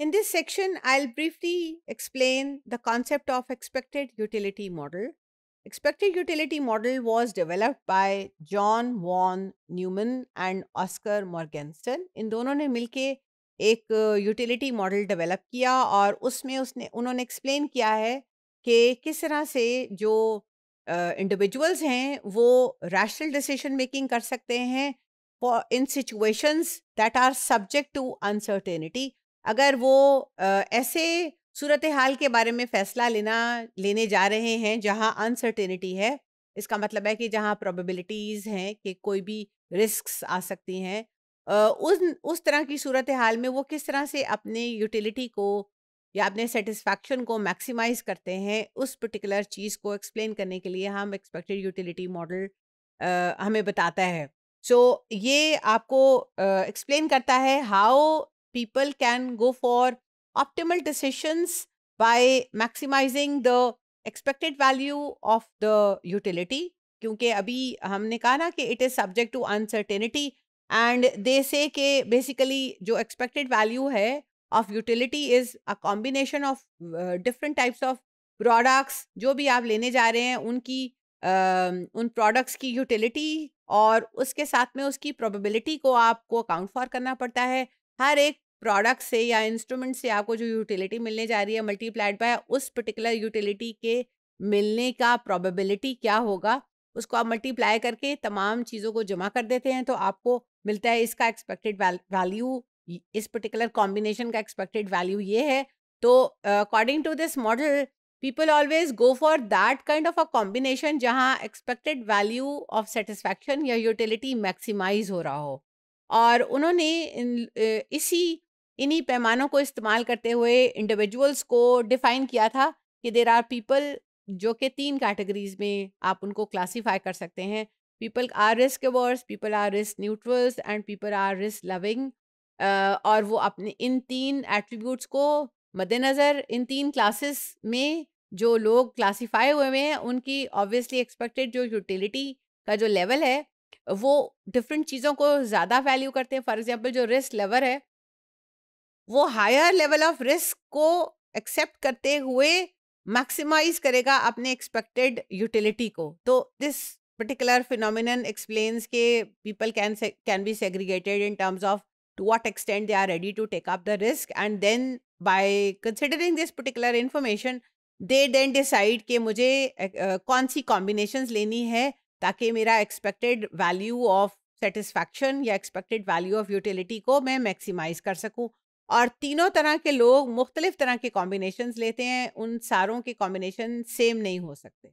In this section, I'll briefly explain the concept of expected utility model. Expected utility model was developed by John Von Neumann and Oscar Morgenstern. इन दोनों ने मिलके एक utility model develop किया और उसमें उसने उन्होंने एक्सप्लेन किया है कि किस तरह से जो इंडिविजुअल्स uh, हैं वो रैशनल डिसीज़न मेकिंग कर सकते हैं in situations that are subject to uncertainty अगर वो ऐसे सूरत हाल के बारे में फ़ैसला लेना लेने जा रहे हैं जहाँ अनसर्टेनिटी है इसका मतलब है कि जहाँ प्रोबेबिलिटीज़ हैं कि कोई भी रिस्क आ सकती हैं उस उस तरह की सूरत हाल में वो किस तरह से अपने यूटिलिटी को या अपने सेटिस्फैक्शन को मैक्सिमाइज करते हैं उस पर्टिकुलर चीज़ को एक्सप्लेन करने के लिए हम एक्सपेक्टेड यूटिलिटी मॉडल हमें बताता है। सो so, ये आपको एक्सप्लेन uh, करता है how people can go for optimal decisions by maximizing the expected value of the utility. क्योंकि अभी हमने कहा ना कि it is subject to uncertainty and they say के बेसिकली जो एक्सपेक्टेड वैल्यू है of utility is a combination of different types of products जो भी आप लेने जा रहे हैं उनकी uh, उन प्रोडक्ट्स की यूटिलिटी और उसके साथ में उसकी प्रोबेबिलिटी को आपको अकाउंट फॉर करना पड़ता है। हर एक प्रोडक्ट से या इंस्ट्रूमेंट से आपको जो यूटिलिटी मिलने जा रही है, मल्टीप्लाइड बाय उस पर्टिकुलर यूटिलिटी के मिलने का प्रोबेबिलिटी क्या होगा, उसको आप मल्टीप्लाई करके तमाम चीज़ों को जमा कर देते हैं तो आपको मिलता है इसका एक्सपेक्टेड वैल्यू इस पर्टिकुलर कॉम्बिनेशन का एक्सपेक्टेड वैल्यू ये है। तो according to this model, people always go for that kind of a combination जहाँ एक्सपेक्टेड वैल्यू ऑफ़ सेटिस्फैक्शन या यूटिलिटी मैक्सिमाइज हो रहा हो। और उन्होंने इसी, इन्हीं पैमानों को इस्तेमाल करते हुए इंडिविजुअल्स को डिफाइन किया था कि देर आर पीपल जो कि तीन कैटेगरीज में आप उनको क्लासीफाई कर सकते हैं। People are risk averse people are risk neutrals and people are risk loving और वो अपने, इन तीन एट्रीब्यूट्स को मद्देनज़र इन तीन क्लासेस में जो लोग क्लासीफाई हुए हुए हैं, उनकी ऑब्वियसली एक्सपेक्टेड जो यूटिलिटी का जो लेवल है वो डिफरेंट चीज़ों को ज़्यादा वैल्यू करते हैं। फॉर एग्ज़ाम्पल जो रिस्क लेवर है वो हायर लेवल ऑफ़ रिस्क को एक्सेप्ट करते हुए मैक्सिमाइज करेगा अपने एक्सपेक्टेड यूटिलिटी को। तो दिस पर्टिकुलर फिनोमिनन एक्सप्लेन्स के people can can be segregated in terms of to what extent they are ready to take up the risk and then by considering this particular information they then decide कि मुझे uh, कौन सी combinations लेनी है ताकि मेरा expected value of satisfaction या expected value of utility को मैं मैक्सिमाइज कर सकूँ। और तीनों तरह के लोग मुख्तलिफ़ तरह के कॉम्बिनेशन लेते हैं, उन सारों के कॉम्बिनेशन सेम नहीं हो सकते।